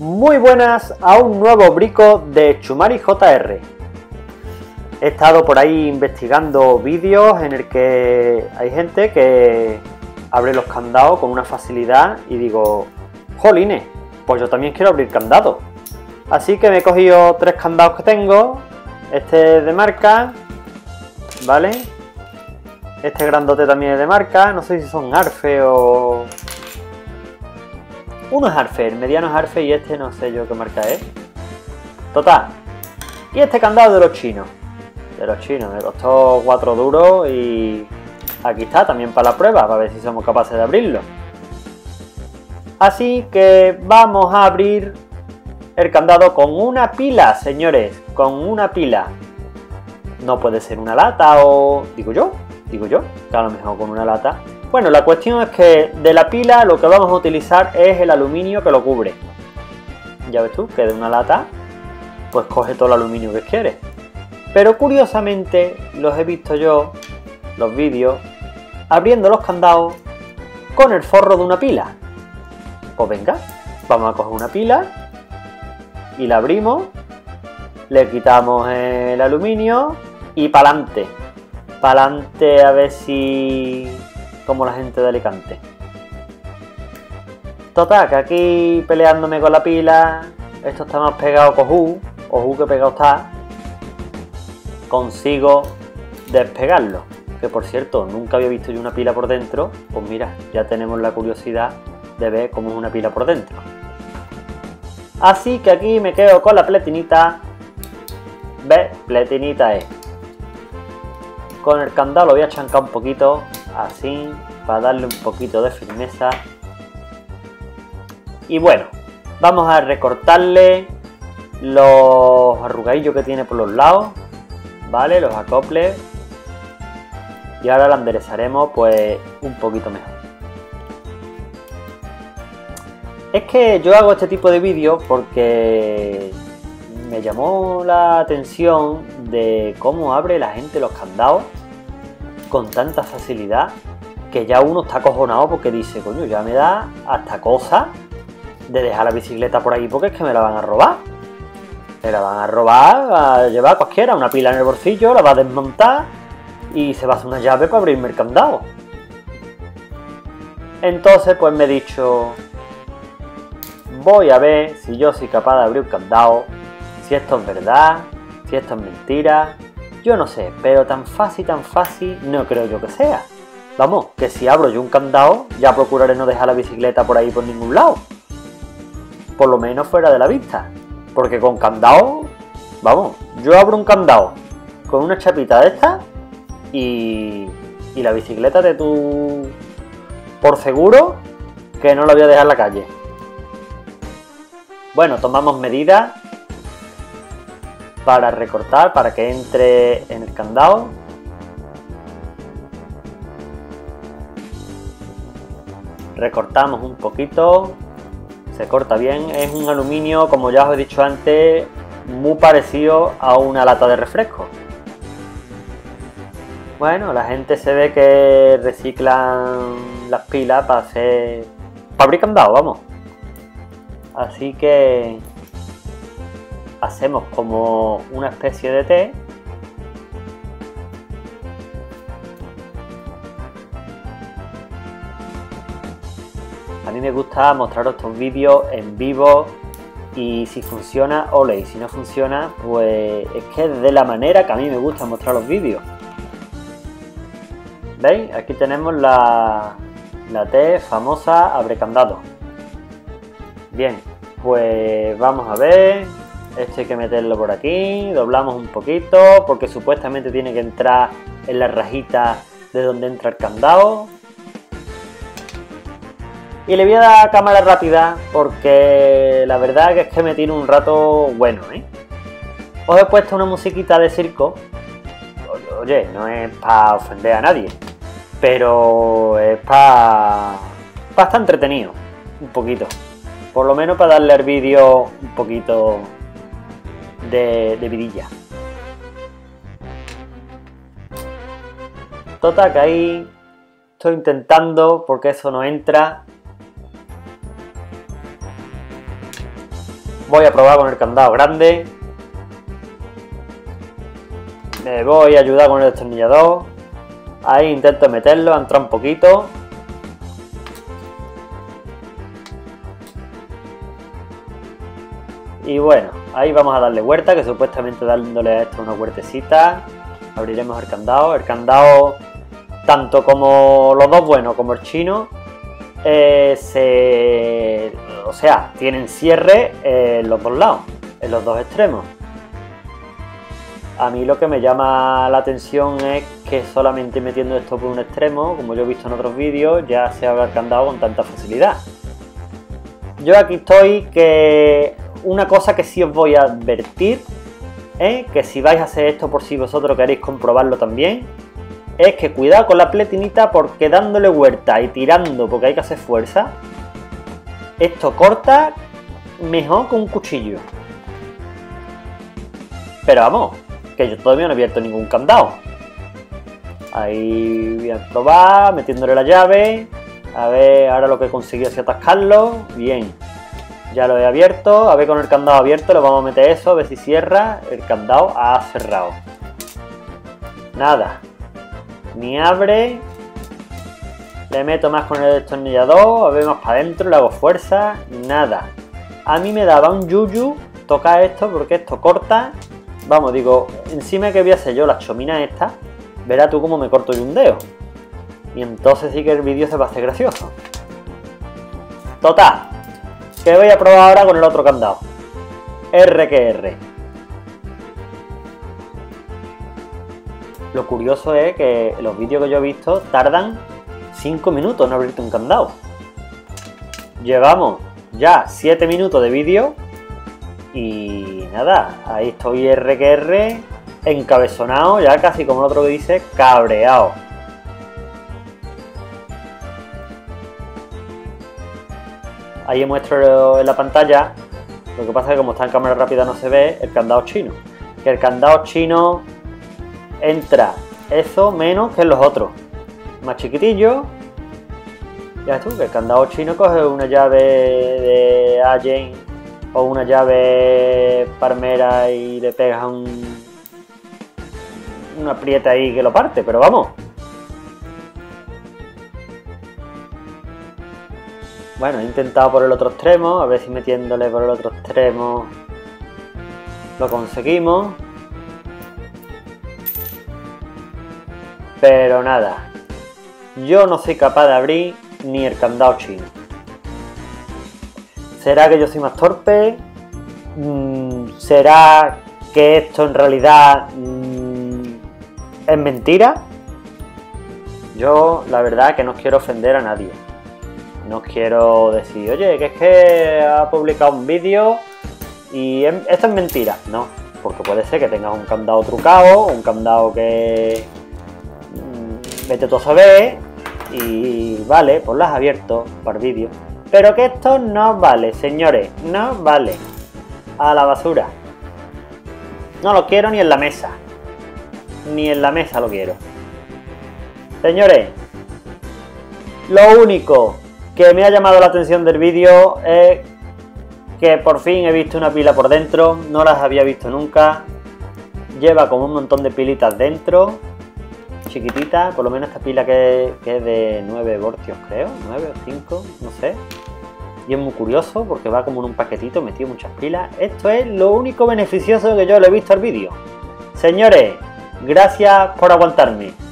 Muy buenas a un nuevo brico de Chumari JR. He estado por ahí investigando vídeos en el que hay gente que abre los candados con una facilidad y digo, jolines, pues yo también quiero abrir candados. Así que me he cogido tres candados que tengo, este es de marca, ¿vale? Este grandote también es de marca, no sé si son Arfe o uno es Arfe, el mediano es Arfe y este no sé yo qué marca es. Total. Y este candado de los chinos. De los chinos, me costó 4 duros y aquí está también para la prueba, para ver si somos capaces de abrirlo. Así que vamos a abrir el candado con una pila, señores, con una pila. No puede ser una lata o... digo yo, digo yo, que a lo mejor con una lata bueno, la cuestión es que de la pila lo que vamos a utilizar es el aluminio que lo cubre. Ya ves tú, que de una lata, pues coge todo el aluminio que quieres. Pero curiosamente los he visto yo, los vídeos, abriendo los candados con el forro de una pila. Pues venga, vamos a coger una pila y la abrimos, le quitamos el aluminio y. Para adelante a ver si como la gente de Alicante. Total, que aquí peleándome con la pila, esto está más pegado que Oju, Oju que pegado está, consigo despegarlo. Que por cierto, nunca había visto yo una pila por dentro, pues mira, ya tenemos la curiosidad de ver cómo es una pila por dentro. Así que aquí me quedo con la pletinita. ¿Ves? Pletinita es. Con el candado lo voy a chancar un poquito así para darle un poquito de firmeza. Y bueno vamos a recortarle los arrugadillos que tiene por los lados vale los acoples. Y ahora la enderezaremos pues un poquito mejor. Es que yo hago este tipo de vídeos porque me llamó la atención de cómo abre la gente los candados con tanta facilidad que ya uno está acojonado porque dice, coño, ya me da hasta cosa de dejar la bicicleta por ahí porque es que me la van a robar. Me la van a robar, a llevar cualquiera, una pila en el bolsillo, la va a desmontar y se va a hacer una llave para abrirme el candado. Entonces, pues me he dicho, voy a ver si yo soy capaz de abrir un candado, si esto es verdad, si esto es mentira, yo no sé, pero tan fácil, tan fácil no creo yo que sea. Vamos, que si abro yo un candado, ya procuraré no dejar la bicicleta por ahí por ningún lado. Por lo menos fuera de la vista. Porque con candado, vamos, yo abro un candado con una chapita de esta y, y la bicicleta de tu... Por seguro que no la voy a dejar en la calle. Bueno, tomamos medidas para recortar, para que entre en el candado. Recortamos un poquito, se corta bien, es un aluminio, como ya os he dicho antes, muy parecido a una lata de refresco. Bueno, la gente se ve que reciclan las pilas para hacer... para abrir candado, vamos. Así que hacemos como una especie de té A mí me gusta mostraros estos vídeos en vivo y si funciona, ole, y si no funciona, pues es que de la manera que a mí me gusta mostrar los vídeos. ¿Veis? Aquí tenemos la, la T famosa abre candado. Bien, pues vamos a ver esto hay que meterlo por aquí, doblamos un poquito porque supuestamente tiene que entrar en la rajita de donde entra el candado. Y le voy a dar cámara rápida porque la verdad es que me tiene un rato bueno, ¿eh? Os he puesto una musiquita de circo. Oye, no es para ofender a nadie, pero es para... para estar entretenido, un poquito. Por lo menos para darle al vídeo un poquito de, vidilla. Total, que ahí estoy intentando porque eso no entra. Voy a probar con el candado grande. Me voy a ayudar con el destornillador. Ahí intento meterlo, entra un poquito. Y bueno, ahí vamos a darle huerta, que supuestamente dándole a esto una huertecita. Abriremos el candado. El candado, tanto como los dos buenos como el chino, eh, se, o sea, tienen cierre en los dos lados, en los dos extremos. A mí lo que me llama la atención es que solamente metiendo esto por un extremo, como yo he visto en otros vídeos, ya se haga el candado con tanta facilidad. Yo aquí estoy que una cosa que sí os voy a advertir, es que si vais a hacer esto por si vosotros queréis comprobarlo también, es que cuidado con la pletinita porque dándole vuelta y tirando porque hay que hacer fuerza, esto corta mejor con un cuchillo. Pero vamos, que yo todavía no he abierto ningún candado. Ahí voy a probar, metiéndole la llave. A ver, ahora lo que he conseguido es atascarlo. Bien. Ya lo he abierto. A ver con el candado abierto le vamos a meter eso. A ver si cierra. El candado ha cerrado. Nada ni abre. Le meto más con el destornillador, a ver más para adentro, le hago fuerza, nada. A mí me daba un yuyu tocar esto porque esto corta. Vamos, digo, encima que voy a hacer yo la chomina esta, verá tú cómo me corto yo un dedo. Y entonces sí que el vídeo se va a hacer gracioso. Total, que voy a probar ahora con el otro candado. R que R. Lo curioso es que los vídeos que yo he visto tardan 5 minutos en abrirte un candado. Llevamos ya 7 minutos de vídeo y nada, ahí estoy R encabezonado, ya casi como el otro que dice, cabreado. Ahí muestro en la pantalla, lo que pasa es que como está en cámara rápida no se ve el candado chino. Que el candado chino entra eso menos que los otros. Más chiquitillo. Ya tú, que el candado chino coge una llave de Allen o una llave parmera y le pegas un, una aprieta ahí que lo parte, pero vamos. Bueno, he intentado por el otro extremo, a ver si metiéndole por el otro extremo lo conseguimos. Pero nada, yo no soy capaz de abrir ni el candado chino. ¿Será que yo soy más torpe? Mm, ¿Será que esto en realidad mm, es mentira? Yo la verdad que no quiero ofender a nadie. No quiero decir, oye, que es que ha publicado un vídeo y esto es mentira. No, porque puede ser que tengas un candado trucado, un candado que, vete tú a y vale, pues lo has abierto por vídeo. Pero que esto no vale, señores, no vale. A la basura. No lo quiero ni en la mesa. Ni en la mesa lo quiero. Señores, lo único que me ha llamado la atención del vídeo es que por fin he visto una pila por dentro, no las había visto nunca. Lleva como un montón de pilitas dentro chiquitita, por lo menos esta pila que, es de 9 voltios creo, 9 o 5, no sé. Y es muy curioso porque va como en un paquetito metido muchas pilas. Esto es lo único beneficioso que yo le he visto al vídeo. Señores, gracias por aguantarme.